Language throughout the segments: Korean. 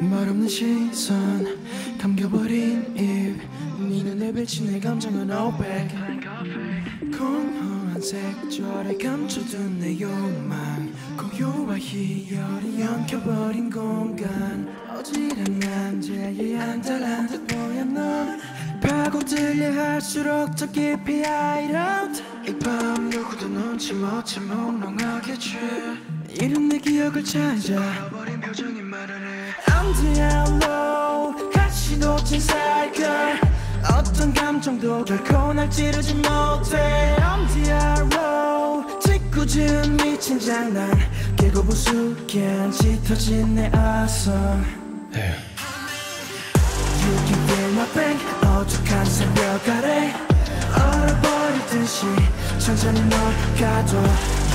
말없는 시선 감겨버린 입 니는 내 비친 내 감정은 오백 공허한 색조를 감춰둔 내 욕망. 고요와 희열이 엉켜버린 공간. 어지간한 죄의 안달한 듯 보여 넌 파고들려 할수록 더 깊이 hide out 이밤 누구도 눈치 못채 몽롱하게 취 이런 내 기억을 찾아. 버린 표정이 해 I'm the outlaw 같이 놓친 살걸 어떤 감정도 결코 날 찌르지 못해. I'm the outlaw 짓궂은 미친 장난. 깨고 부수겐 짙어진 내 아성 You can feel my pain 어둑한 새벽 아래. 얼어버리듯이 천천히 널 가둬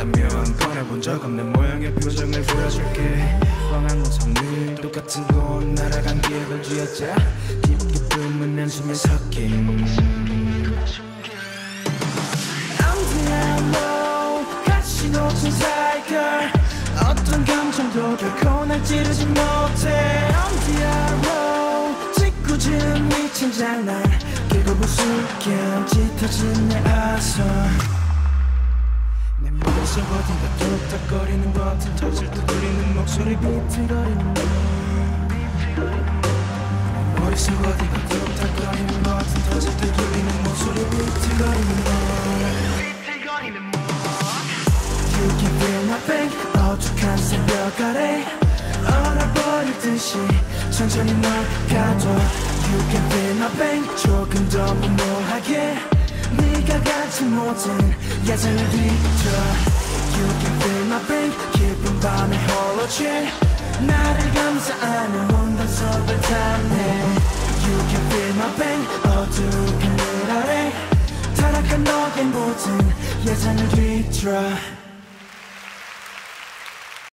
원한다면 꺼내본 적 없는 모양의 표정을 보여줄게. 황한 고성늘 똑같은 곳 날아간 기억을 쥐어짜. 깊게 품은 한숨에 섞인 I'm outlaw 같이 놓친 살걸. 어떤 감정도 결코 날 찌르지 못해. I'm the outlaw 짓궂은 미친 장난. 깨고 부수겸 짙어진 내 아성 내 머릿속 어딘가 뚝딱거리는 버튼 터질 때 들리는 목소리 비틀거리는 너 머릿속 어딘가 뚝딱거리는 버튼 터질 때 들리는 목소리 비틀거리는 너 You can feel my pain. 어둑한 새벽 아래 얼어버리듯이 천천히 널 가둬. You can feel my pain. 조금 더 무모하게 네가 갖지 못한 예상을 뒤져 You can feel my pain 깊은 밤에 홀로 취 나를 감싸안은 혼돈 속을 탐해 You can feel my pain 어두운 그늘 아래 타락한 너의 모든 예상을 뒤져